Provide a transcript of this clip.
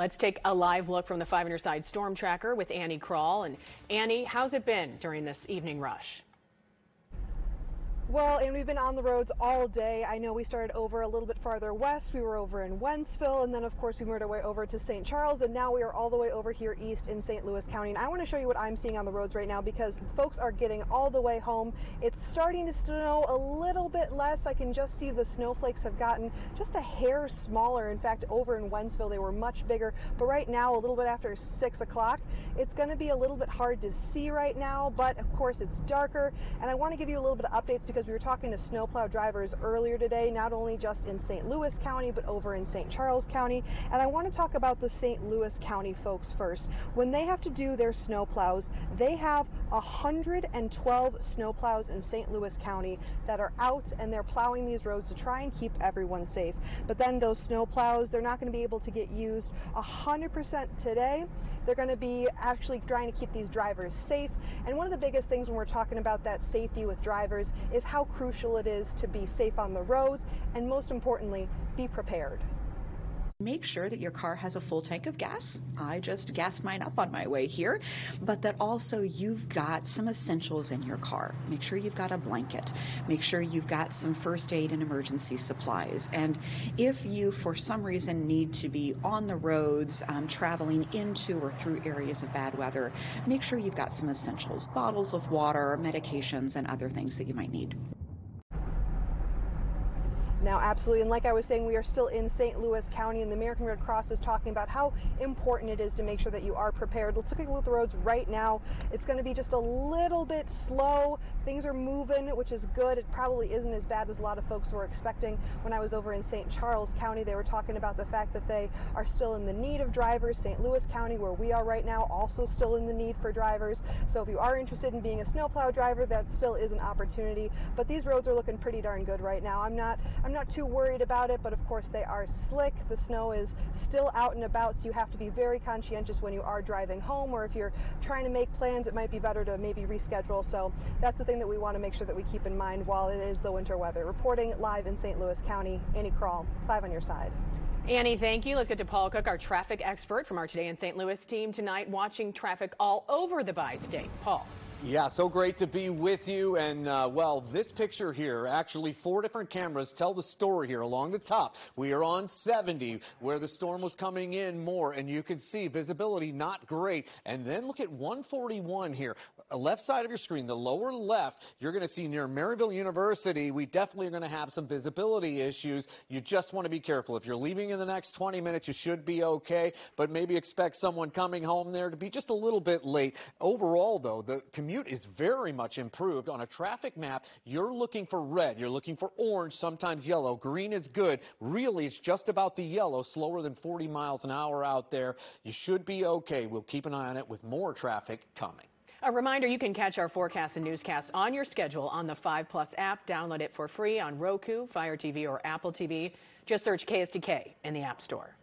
Let's take a live look from the 5 Side Storm Tracker with Annie Crawl. And Annie, how's it been during this evening rush? Well, and we've been on the roads all day. I know we started over a little bit farther west. We were over in Wentzville, and then of course we made our way over to St. Charles, and now we are all the way over here east in St. Louis County. And I want to show you what I'm seeing on the roads right now because folks are getting all the way home. It's starting to snow a little bit less. I can just see the snowflakes have gotten just a hair smaller. In fact, over in Wentzville they were much bigger. But right now, a little bit after six o'clock, it's going to be a little bit hard to see right now. But of course, it's darker, and I want to give you a little bit of updates because because we were talking to snowplow drivers earlier today, not only just in St. Louis County, but over in St. Charles County. And I want to talk about the St. Louis County folks first. When they have to do their snowplows, they have 112 snowplows in St. Louis County that are out and they're plowing these roads to try and keep everyone safe. But then those snowplows, they're not going to be able to get used 100% today. They're going to be actually trying to keep these drivers safe. And one of the biggest things when we're talking about that safety with drivers is how crucial it is to be safe on the roads and most importantly, be prepared. Make sure that your car has a full tank of gas. I just gassed mine up on my way here, but that also you've got some essentials in your car. Make sure you've got a blanket. Make sure you've got some first aid and emergency supplies. And if you, for some reason, need to be on the roads, um, traveling into or through areas of bad weather, make sure you've got some essentials bottles of water, medications, and other things that you might need. Now, absolutely. And like I was saying, we are still in St. Louis County, and the American Red Cross is talking about how important it is to make sure that you are prepared. Let's look at the roads right now. It's going to be just a little bit slow. Things are moving, which is good. It probably isn't as bad as a lot of folks were expecting. When I was over in St. Charles County, they were talking about the fact that they are still in the need of drivers. St. Louis County, where we are right now, also still in the need for drivers. So if you are interested in being a snowplow driver, that still is an opportunity. But these roads are looking pretty darn good right now. I'm not. I'm I'm not too worried about it, but of course they are slick. The snow is still out and about, so you have to be very conscientious when you are driving home, or if you're trying to make plans, it might be better to maybe reschedule. So that's the thing that we want to make sure that we keep in mind while it is the winter weather. Reporting live in St. Louis County, Annie Crawl, five on your side. Annie, thank you. Let's get to Paul Cook, our traffic expert from our Today in St. Louis team tonight, watching traffic all over the bi-state. Paul. Yeah, so great to be with you. And, uh, well, this picture here, actually four different cameras tell the story here along the top. We are on 70 where the storm was coming in more, and you can see visibility not great. And then look at 141 here, left side of your screen, the lower left, you're going to see near Maryville University, we definitely are going to have some visibility issues. You just want to be careful. If you're leaving in the next 20 minutes, you should be okay, but maybe expect someone coming home there to be just a little bit late. Overall, though, the community commute is very much improved. On a traffic map, you're looking for red, you're looking for orange, sometimes yellow. Green is good. Really, it's just about the yellow, slower than 40 miles an hour out there. You should be okay. We'll keep an eye on it with more traffic coming. A reminder, you can catch our forecasts and newscasts on your schedule on the 5 Plus app. Download it for free on Roku, Fire TV, or Apple TV. Just search KSDK in the App Store.